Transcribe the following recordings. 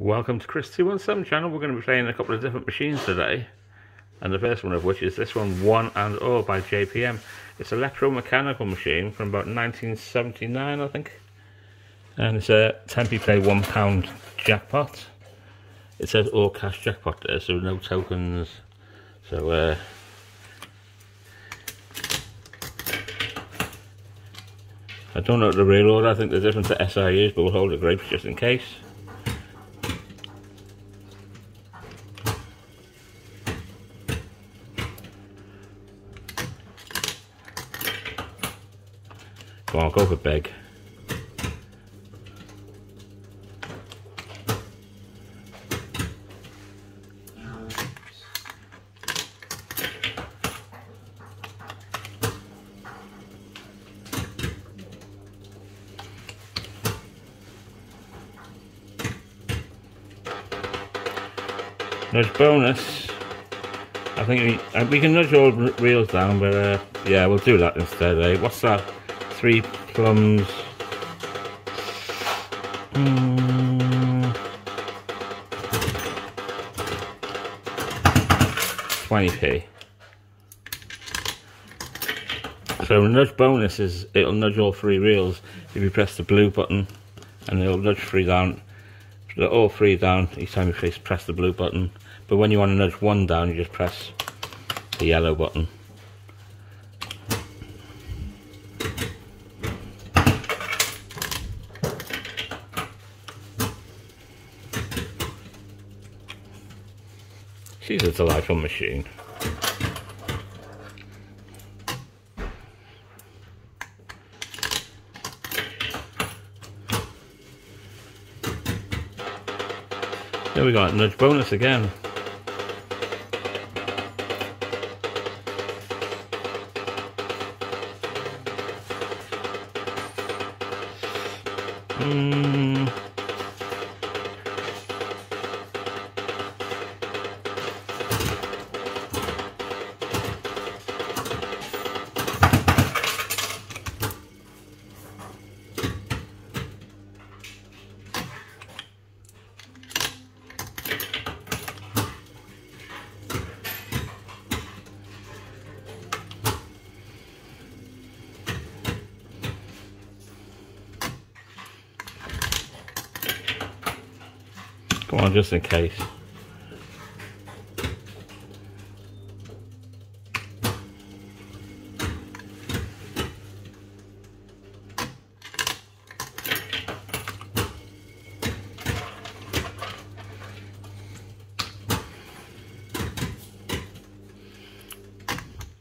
Welcome to Chris217 channel. We're going to be playing a couple of different machines today. And the first one of which is this one, One and All by JPM. It's an electromechanical machine from about 1979, I think. And it's a 10p Play one pound jackpot. It says all cash jackpot there, so no tokens. So, uh, I don't know the real order, I think they're different to SIUs, but we'll hold the grapes just in case. Go on, go for big. Nudge bonus. I think we, uh, we can nudge all reels down, but uh, yeah, we'll do that instead. Eh? What's that? Three plums. Mm. 20p. So nudge bonus is it'll nudge all three reels if you press the blue button and it'll nudge three down. All three down each time you press the blue button. But when you want to nudge one down, you just press the yellow button. She's a delightful machine. There we go, nudge bonus again. On, just in case.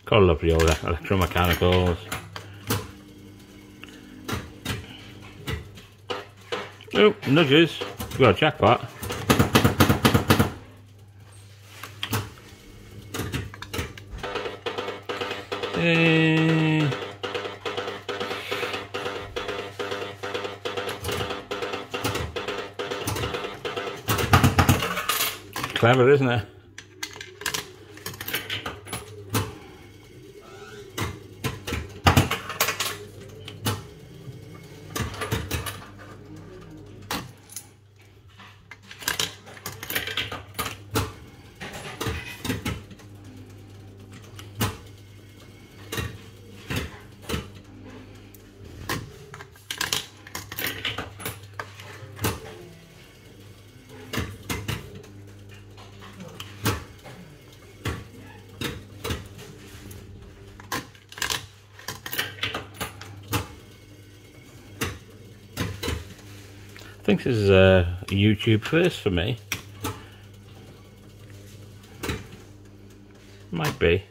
Got a lovely old electromechanicals. Oh, nudges. We got a jackpot. Clever, isn't it? Think this is a YouTube first for me. Might be.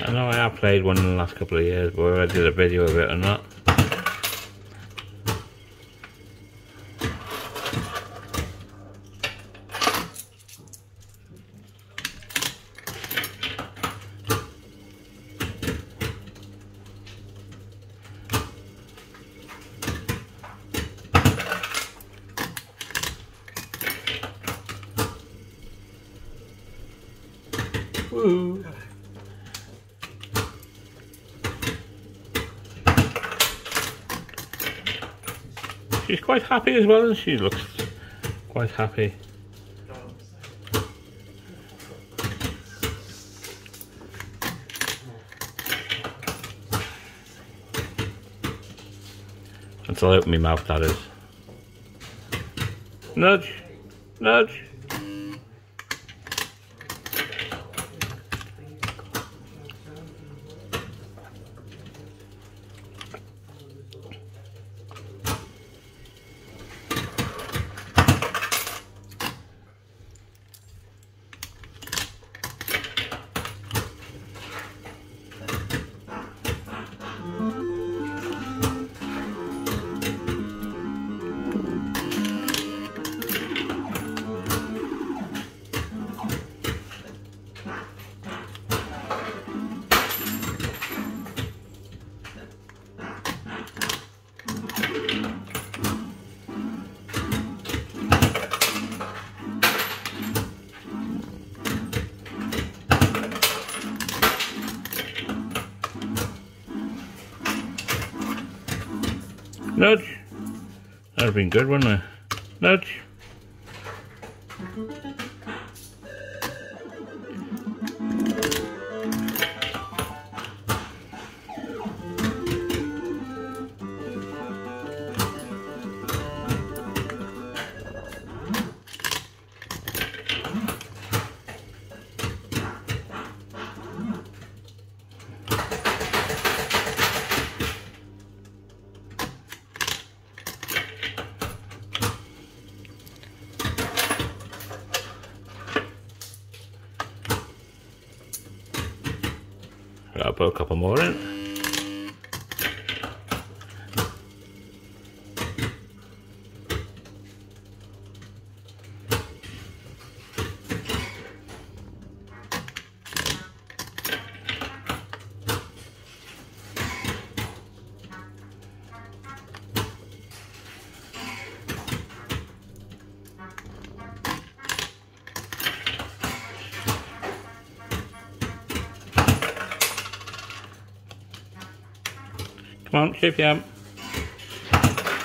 I know I have played one in the last couple of years, but whether I did a video of it or not. She's quite happy as well, and she looks quite happy. Until I open my mouth, that is. Nudge. Nudge. Nudge. That'd have been good, wouldn't it? Nudge. I'll put a couple more in. On, shape you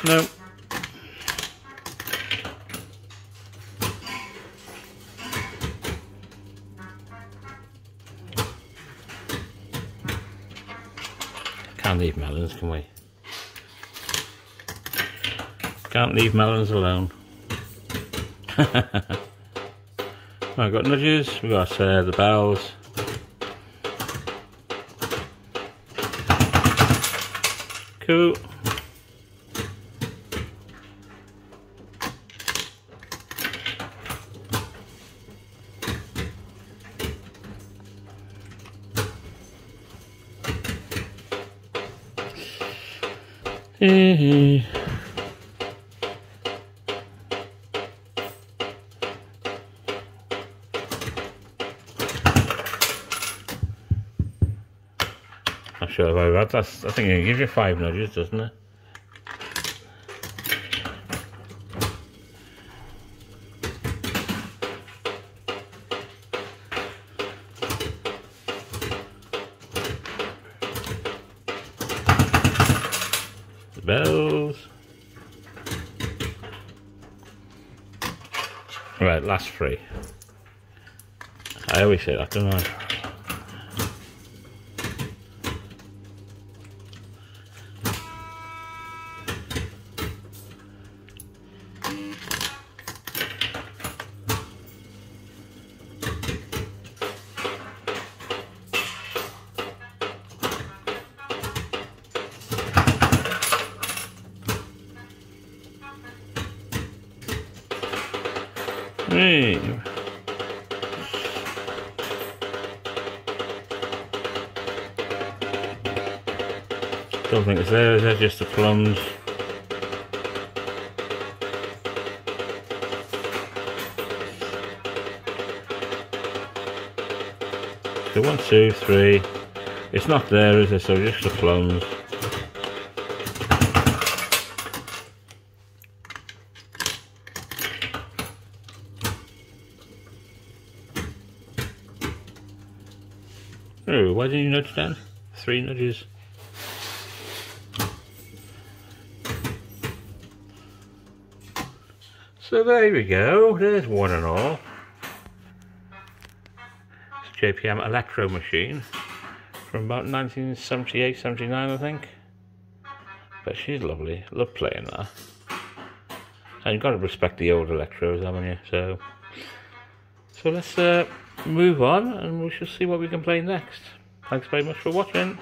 No. Can't leave melons, can we? Can't leave melons alone. I've got nudges, we've got uh, the bells. Cool. Hey. Not sure about that. That's, I think it gives you five nudges, doesn't it? bells. Right, last three. I always say that, don't I? Hey. Don't think it's there, is there? Just the plums. So one, two, three. It's not there, is it? So just the plums. Oh, why didn't you nudge down? Three nudges. So there we go, there's one and all. It's JPM Electro machine from about 1978, 79 I think. But she's lovely, love playing that. And you've got to respect the old electros, haven't you? So, so let's uh, move on and we shall see what we can play next. Thanks very much for watching.